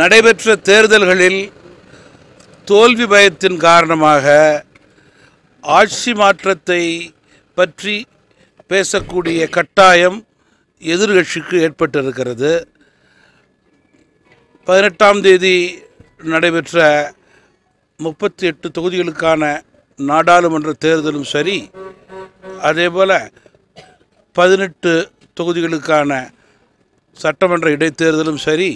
நடைபெற்ற தேர்தல்களில் தோல்வி பயத்தின் காரணமாக ஆட்சி மாற்றத்தை பற்றி பேசக்கூடிய கட்டாயம் எதிர்கட்சிக்கு ஏற்பட்டிருக்கிறது. பதினெட்டாம் தேதி நடைபெற்ற முப்பத்தி எட்டு தொகுதிகளுக்கான நாடாளுமன்ற தேர்தலும் சரி அதேபோல் பதினெட்டு தொகுதிகளுக்கான சட்டமன்ற இடைத்தேர்தலும் சரி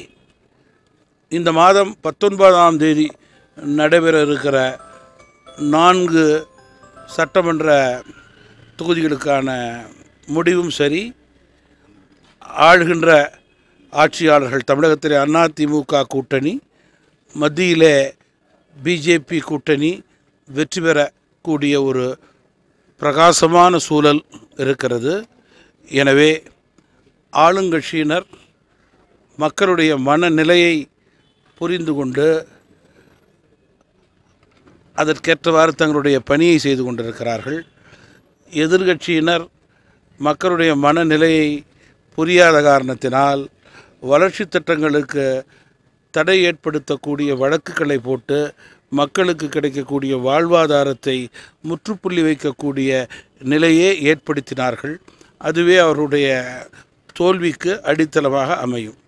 இந்த மாதம் பத்தொன்பதாம் தேதி நடைபெற இருக்கிற நான்கு சட்டமன்ற தொகுதிகளுக்கான முடிவும் சரி. ஆளுகின்ற ஆட்சியாளர்கள் தமிழகத்திலே அதிமுக கூட்டணி மத்தியிலே பிஜேபி கூட்டணி வெற்றி பெறக்கூடிய ஒரு பிரகாசமான சூழல் இருக்கிறது. எனவே ஆளுங்கட்சியினர் மக்களுடைய மனநிலையை புரிந்து கொண்டு அதற்கேற்றவாறு தங்களுடைய பணியை செய்து கொண்டிருக்கிறார்கள். எதிர்கட்சியினர் மக்களுடைய மனநிலையை புரியாத காரணத்தினால் வளர்ச்சி திட்டங்களுக்கு தடை ஏற்படுத்தக்கூடிய வழக்குகளை போட்டு மக்களுக்கு கிடைக்கக்கூடிய வாழ்வாதாரத்தை முற்றுப்புள்ளி வைக்கக்கூடிய நிலையே ஏற்படுத்தினார்கள். அதுவே அவருடைய தோல்விக்கு அடித்தளமாக அமையும்.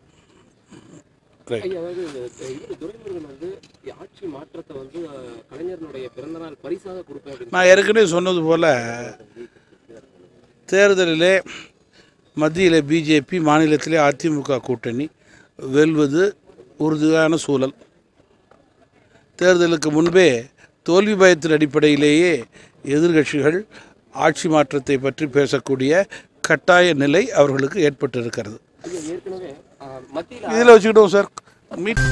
ஐயா, அதாவது இந்த இவரு துரைமுருகன் வந்து ஆட்சி மாற்றத்தை வந்து அஹ், கலைஞரனுடைய பிறந்தநாள் பரிசாக கொடுப்பேன் அப்படின்னு நான் ஏற்கனவே சொன்னது போல் தேர்தலிலே மத்தியில் பிஜேபி மாநிலத்திலே அதிமுக கூட்டணி வெல்வது உறுதியான சூழல். தேர்தலுக்கு முன்பே தோல்வி பயத்தின் அடிப்படையிலேயே எதிர்க்கட்சிகள் ஆட்சி மாற்றத்தை பற்றி பேசக்கூடிய கட்டாய நிலை அவர்களுக்கு ஏற்பட்டிருக்கிறது. இதில் வச்சுக்கிட்டோம் சார். மீட்